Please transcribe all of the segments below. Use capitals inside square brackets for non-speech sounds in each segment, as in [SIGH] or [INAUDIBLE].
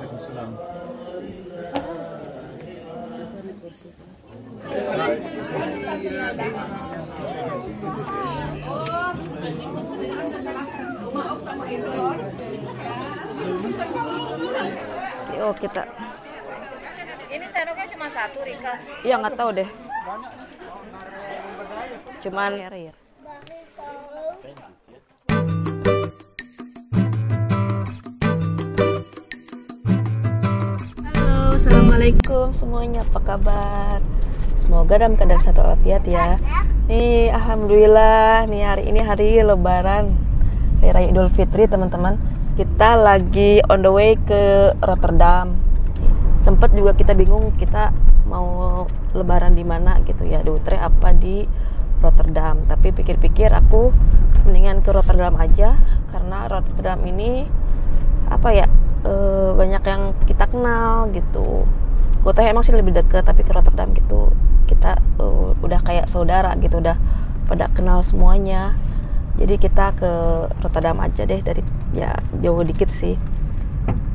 Waalaikumsalam. Oh kita, Ini sendoknya cuma satu, Rika. ya nggak tahu deh. Cuman. Halo, assalamualaikum semuanya. Apa kabar? Semoga dalam keadaan satu walafiat ya. Nih, alhamdulillah. Nih hari ini hari Lebaran, hari Raya Idul Fitri teman-teman. Kita lagi on the way ke Rotterdam. Sempet juga kita bingung kita mau Lebaran di mana gitu ya, di Utrecht apa di Rotterdam. Tapi pikir-pikir aku mendingan ke Rotterdam aja karena Rotterdam ini apa ya eh, banyak yang kita kenal gitu teh emang sih lebih deket tapi ke Rotterdam gitu kita eh, udah kayak saudara gitu udah pada kenal semuanya. Jadi kita ke Rotterdam aja deh dari ya jauh dikit sih.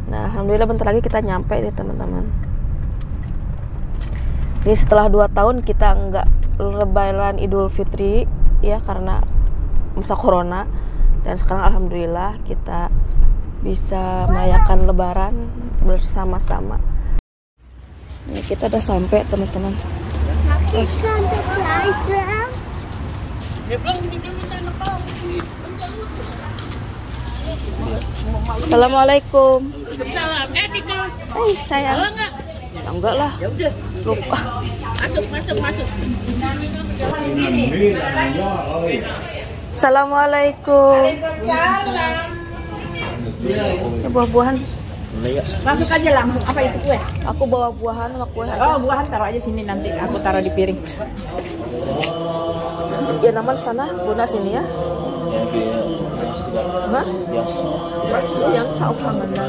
Nah alhamdulillah bentar lagi kita nyampe nih teman-teman. Ini setelah dua tahun kita nggak lebaran Idul Fitri ya karena masa corona. Dan sekarang alhamdulillah kita bisa merayakan lebaran bersama-sama. Nih kita udah sampai teman-teman. Assalamualaikum. Salam. Eh. Hai sayang. enggak? Ya, enggak lah. Ya udah. Lupa. Masuk, masuk, masuk. Assalamualaikum. Ya, buah-buahan. Masuk aja langsung. Apa itu kue? Aku bawa buahan sama kue aja. Oh, buahan taruh aja sini nanti. Aku taruh di piring. Ya naman sana, Bunda sini ya. Hah? Yang saupangan na.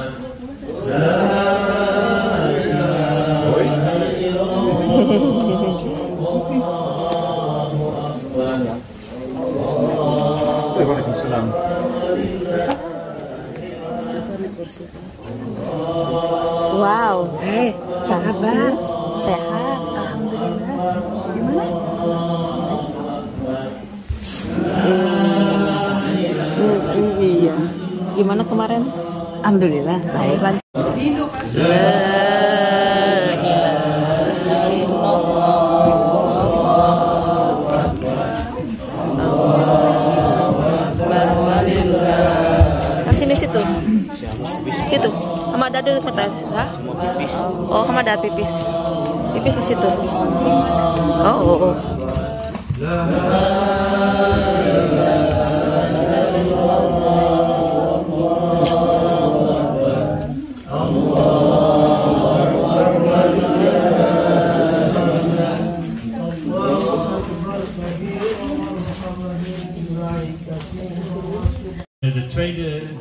Gimana kemarin? Alhamdulillah. Baik. Sini situ. Situ. Sama dadu mata. Oh, sama ada pipis. Pipis di situ. Oh, oh, oh.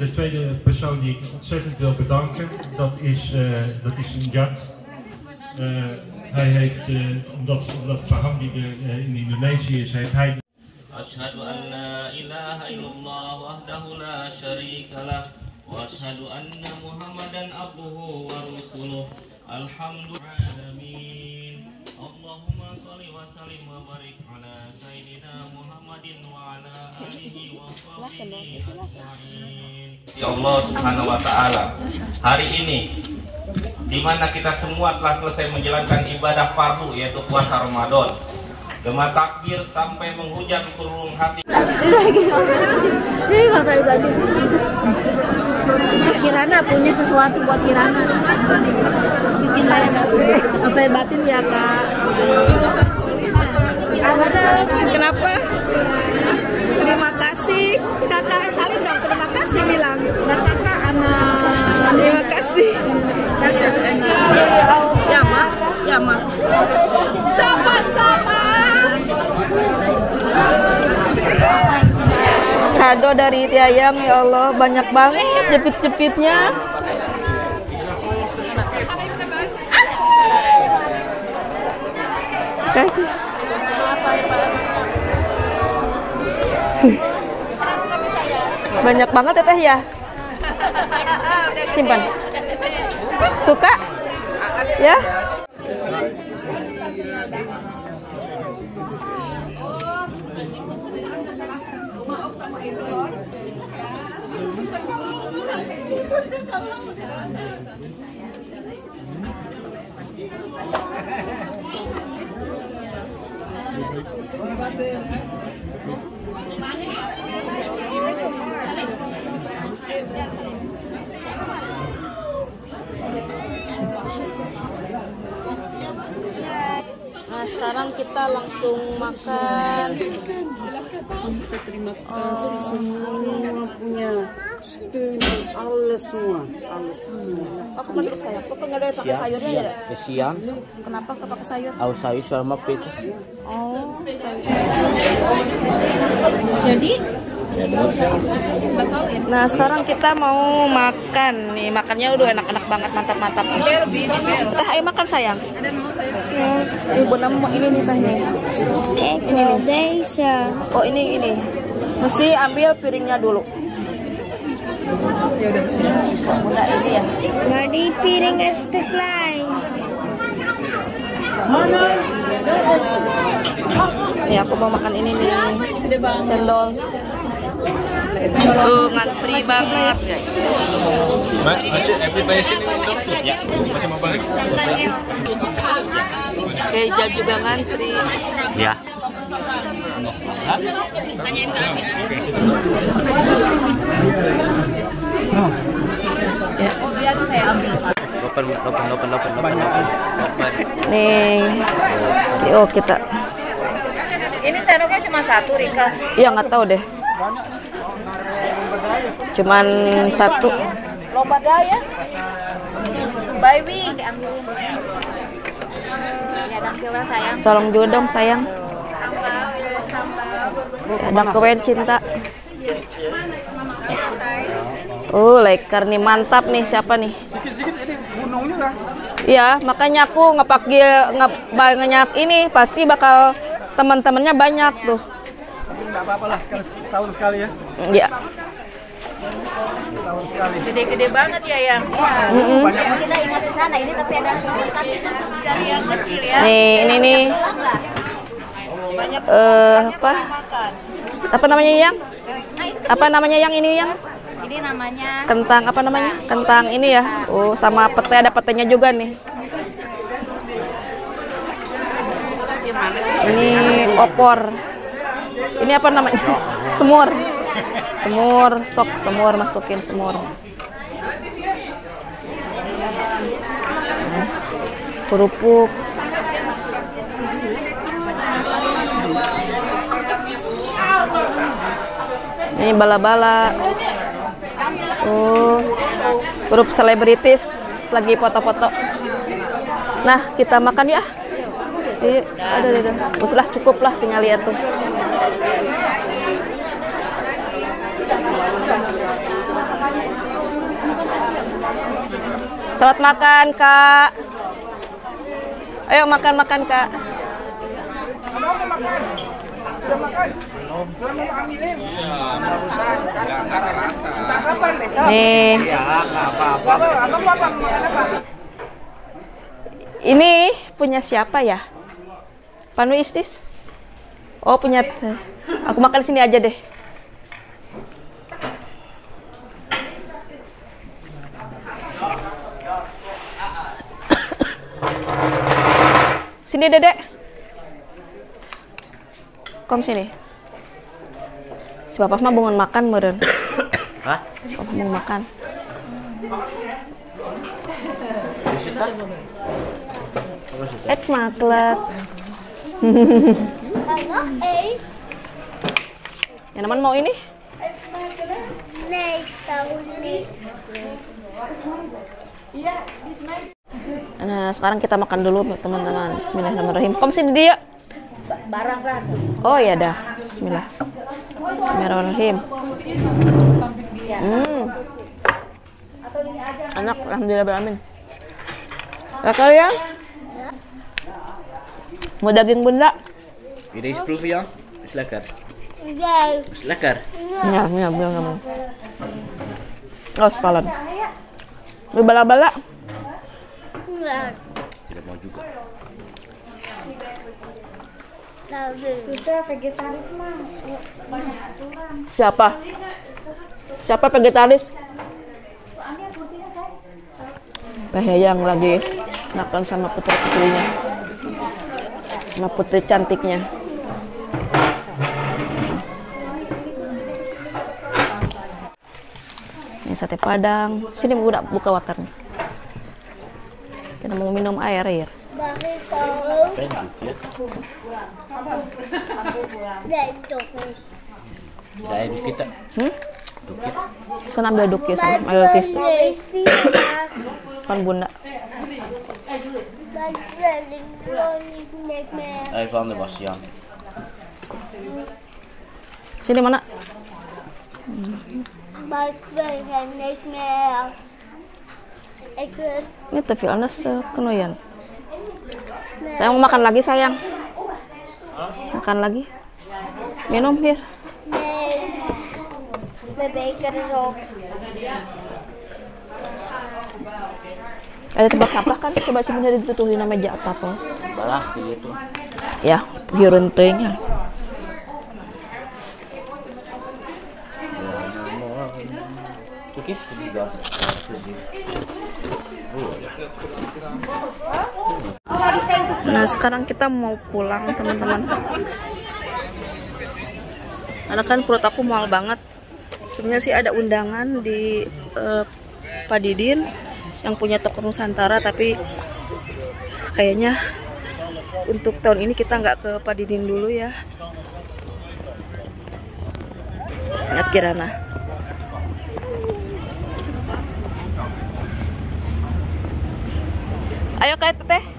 de tweede persoon die ik ontzettend wil bedanken, dat is, uh, dat is Njat. Uh, hij heeft, uh, omdat, omdat Fahandi in Indonesië is, heeft hij... أشهد أن لا إله إلا الله وحده لا شريك له وأشهد أن محمدا عبده ورسوله الحمد لله وسلم وبارك على سيدنا محمد وعلى آله وصحبه أجمعين Ya Allah Subhanahu wa taala. Hari ini di mana kita semua telah selesai menjalankan ibadah fardu yaitu puasa Ramadan. Gema takbir sampai menghujam kurung hati Kirana punya sesuatu buat Kirana. Si cinta yang Apa yang batin ya, Kak? Kenapa? Terima kasih. Kakak salim dong, terima kasih bilang. Natasha sama Terima kasih. Ya, Mak. Ya, Mak. sama-sama. Kado dari Tiayang ya Allah, banyak banget jepit-jepitnya. Kasih. Banyak banget ya teh ya. Simpan. Suka? Ya? [LAUGHS] Nah, sekarang kita langsung makan. Terima kasih semua punya student alles semua, alles semua. Oh, kemarin saya. Kok nggak ada pakai sayurnya ya? Kesian, Kenapa nggak pakai sayur? aus sayur sama pita. Oh, sayur. Jadi Nah, sekarang kita mau makan nih. Makannya udah enak-enak banget, mantap-mantap. Teh, ayo makan sayang. Ya, Ibu mau ini nih tehnya. Ini nih. Oh, ini ini. Mesti ambil piringnya dulu. Ini ya. Mari piring estek lain. Nih aku mau makan ini nih. Cendol. Tuh ngantri banget ya. Mak, Aceh, everybody sini Ya, masih mau balik? Keja juga ngantri. Ya. Open, open, open, open, open, open, open. Nih. Oh, kita. Ini sendoknya cuma satu, Rika. Iya nggak tahu deh. Cuman satu. Lomba daya. Baby. ya. Tolong dong sayang. Ada kuen cinta. Oh, leker nih mantap nih siapa nih? Sikit-sikit ini gunungnya? Iya, makanya aku ngepanggil nge banyak ini pasti bakal teman-temannya banyak tuh. Enggak apa-apa lah sekali setahun sekali ya. Iya. Setahun sekali. Gede-gede banget ya yang. Mm-mm. Kita ingat ke sana ini tapi ada Cari yang kecil ya. Nih, ini nih Eh apa? Apa namanya yang? Apa namanya yang ini yang? Ini namanya Kentang apa namanya? Kentang ini ya. Oh, sama pete ada petenya juga nih. Ini opor. Ini apa namanya? Semur. Semur, sok semur masukin semur. Hmm. Kerupuk. Ini bala-bala. Oh, grup selebritis lagi foto-foto. Nah, kita makan ya. Iya, ada ada. Uslah cukup lah tinggal lihat tuh. Selamat makan, Kak. Ayo makan-makan, Kak. Ini punya siapa ya? Panu Istis? Oh, punya. Aku makan sini aja deh. Sini, Dedek. Kom sini. Si Bapak mah bangun makan meren. [COUGHS] Hah? Bapak mau makan. It's maklet. [LAUGHS] Yang namanya mau ini? Nah, sekarang kita makan dulu teman-teman. Bismillahirrahmanirrahim. Kom sini dia. Barang kan. Oh ya dah. Bismillah. Bismillahirrahmanirrahim. Hmm. Enak, alhamdulillah beramin. Ya kalian? Mau daging bunda? Wil je deze proeven, Jan? Is lekker. Nee. Is lekker. Ya, ya, bilang kamu. Oh, sepalan. Bala-bala. Enggak. Tidak mau juga. Susah vegetaris mah. Siapa? Siapa vegetaris? Teh yang lagi makan sama putri-putrinya. Sama putri cantiknya. Ini sate padang. Sini udah buka waternya. Kita mau minum air, air. Dari kau. Dari dokter. Daya du kita. Hmm? Dukit. Sana ambil duk ya, sana. Ambil tisu. Pan bunda. Hij van de Jan. Sini mana? Maar ik wil het niet meer. Ik wil Ini tapi Anas kenuyan. Saya mau makan lagi sayang. Makan lagi. Minum hier. nee. Mijn beker is op. Ada tempat sampah kan? Coba sebenarnya ditutupi nama meja apa tuh? Balah gitu. Ya, hiruntengnya. Tukis juga. Nah, sekarang kita mau pulang, teman-teman. Karena kan perut aku mual banget. Sebenarnya sih ada undangan di eh, Pak Didin yang punya toko Nusantara, tapi kayaknya untuk tahun ini kita nggak ke Pak Didin dulu ya. Ingat Kirana. Ayo kait teh.